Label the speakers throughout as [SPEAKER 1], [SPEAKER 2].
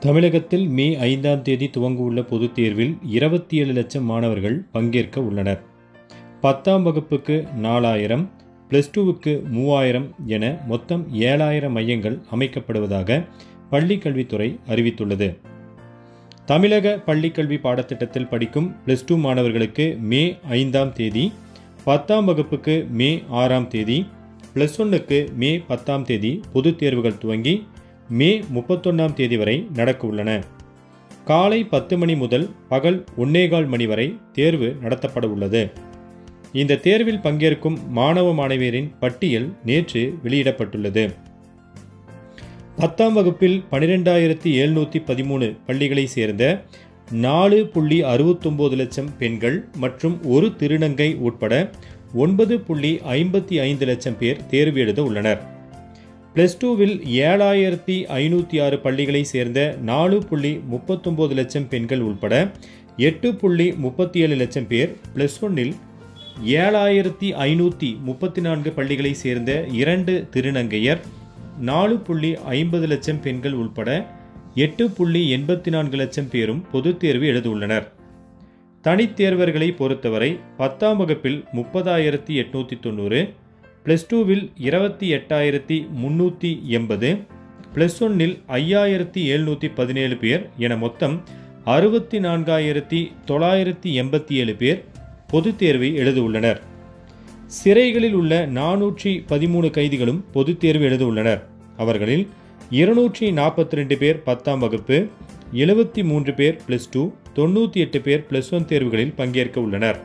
[SPEAKER 1] தமிழகத்தில் மே ஐந்தாம் தேதி துவங்கவுள்ள பொதுத் தேர்வில் இருபத்தி ஏழு லட்சம் மாணவர்கள் பங்கேற்க உள்ளனர். பத்தாம் வகுப்புக்கு நாலாயிரம் ப்ளஸ் டூவுக்கு மூவாயிரம் என மொத்தம் ஏழாயிரம் மையங்கள் அமைக்கப்படுவதாக பள்ளிக் கல்வித்துறை அறிவித்துள்ளது. தமிழக பள்ளிக்கல்வி பாடத்திட்டத்தில் படிக்கும் ப்ளஸ் டூ மாணவர்களுக்கு மே ஐந்தாம் தேதி பத்தாம் வகுப்புக்கு மே ஆறாம் தேதி ப்ளஸ் ஒன்னுக்கு மே பத்தாம் தேதி பொதுத் தேர்வுகள் துவங்கி மே முப்பத்தொன்னாம் தேதி வரை நடக்க உள்ளன காலை பத்து மணி முதல் பகல் ஒன்னேகால் மணி வரை தேர்வு நடத்தப்பட உள்ளது இந்த தேர்வில் பங்கேற்கும் மாணவ மாணவியரின் பட்டியல் நேற்று வெளியிடப்பட்டுள்ளது. பத்தாம் வகுப்பில் பனிரெண்டாயிரத்தி எழுநூற்றி பதிமூணு பள்ளிகளை சேர்ந்த நாலு புள்ளி அறுபத்தொம்போது லட்சம் பெண்கள் மற்றும் ஒரு திருநங்கை உட்பட ஒன்பது புள்ளி ஐம்பத்தி ஐந்து லட்சம் பேர் தேர்வு எழுத உள்ளனர். பிளஸ் டூவில் ஏழாயிரத்தி ஐநூற்றி ஆறு பள்ளிகளை சேர்ந்த நாலு புள்ளி முப்பத்தொம்போது லட்சம் பெண்கள் உட்பட எட்டு புள்ளி முப்பத்தி ஏழு லட்சம் பேர் பிளஸ் ஒன்னில் ஏழாயிரத்தி ஐநூற்றி முப்பத்தி நான்கு பள்ளிகளை சேர்ந்த இரண்டு திருநங்கையர் நாலு புள்ளி ஐம்பது லட்சம் பெண்கள் உட்பட எட்டு புள்ளி எண்பத்தி நான்கு லட்சம் பேரும் பொதுத் தேர்வு எழுதியுள்ளனர். தனித்தேர்வர்களை பொறுத்தவரை பத்தாம் வகுப்பில் முப்பதாயிரத்தி எட்நூற்றி தொண்ணூறு ப்ளஸ் டூவில் இருபத்தி எட்டாயிரத்தி முன்னூற்றி எண்பது ப்ளஸ் ஒன்னில் ஐயாயிரத்தி எழுநூற்றி பதினேழு பேர் என மொத்தம் அறுபத்தி நான்காயிரத்தி தொள்ளாயிரத்தி எண்பத்தி ஏழு பேர் பொதுத் தேர்வை எழுதவுள்ளனர் சிறைகளில் உள்ள நானூற்றி பதிமூணு கைதிகளும் பொதுத் தேர்வு எழுதவுள்ளனர் அவர்களில் இருநூற்றி நாற்பத்தி ரெண்டு பேர் பத்தாம் வகுப்பு எழுபத்தி மூன்று பேர் ப்ளஸ் டூ தொண்ணூற்றி எட்டு பேர் ப்ளஸ் ஒன் தேர்வுகளில் பங்கேற்க உள்ளனர்.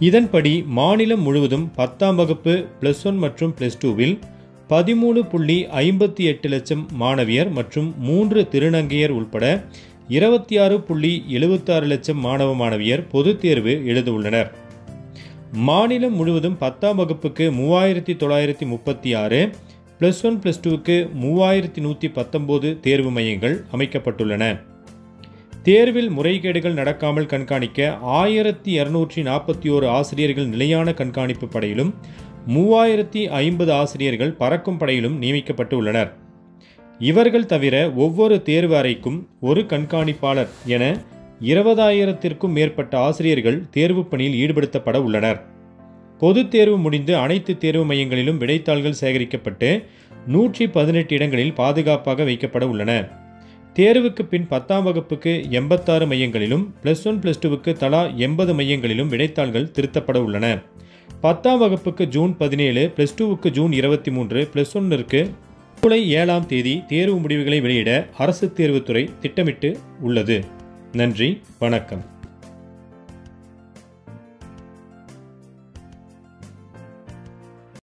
[SPEAKER 1] இதன்படி மாநிலம் முழுவதும் பத்தாம் வகுப்பு பிளஸ் ஒன் மற்றும் பிளஸ் டூவில் பதிமூணு புள்ளி ஐம்பத்தி எட்டு லட்சம் மாணவியர் மற்றும் மூன்று திருநங்கையர் உட்பட இருபத்தி ஆறு புள்ளி எழுபத்தாறு லட்சம் மாணவ மாணவியர் பொதுத் தேர்வு எழுதவுள்ளனர். மாநிலம் முழுவதும் பத்தாம் வகுப்புக்கு மூவாயிரத்தி தொள்ளாயிரத்தி முப்பத்தி ஆறு ப்ளஸ் ஒன் ப்ளஸ் டூவுக்கு மூவாயிரத்தி நூற்றி பத்தொம்போது தேர்வு மையங்கள் அமைக்கப்பட்டுள்ளன. தேர்வில் முறைகேடுகள் நடக்காமல் கண்காணிக்க ஆயிரத்தி இருநூற்றி நாற்பத்தி ஓரு ஆசிரியர்கள் நிலையான கண்காணிப்பு படையிலும் மூவாயிரத்தி ஐம்பது ஆசிரியர்கள் பறக்கும் படையிலும் நியமிக்கப்பட்டு உள்ளனர் இவர்கள் தவிர ஒவ்வொரு தேர்வு அறைக்கும் ஒரு கண்காணிப்பாளர் என இருபதாயிரத்திற்கும் மேற்பட்ட ஆசிரியர்கள் தேர்வு பணியில் ஈடுபடுத்தப்பட உள்ளனர். பொதுத் தேர்வு முடிந்து அனைத்து தேர்வு மையங்களிலும் விடைத்தாள்கள் சேகரிக்கப்பட்டு நூற்றி பதினெட்டு இடங்களில் பாதுகாப்பாக வைக்கப்பட உள்ளன. தேர்வுக்கு பின் பத்தாம் வகுப்புக்கு எண்பத்தாறு மையங்களிலும் பிளஸ் ஒன் பிளஸ் டூவுக்கு தலா எண்பது மையங்களிலும் விடைத்தாள்கள் திருத்தப்பட உள்ளன. பத்தாம் வகுப்புக்கு ஜூன் பதினேழு பிளஸ் டூவுக்கு ஜூன் இருபத்தி மூன்று பிளஸ் ஒன்னிற்கு ஜூலை ஏழாம் தேதி தேர்வு முடிவுகளை வெளியிட அரசு தேர்வுத்துறை திட்டமிட்டு உள்ளது. நன்றி வணக்கம்.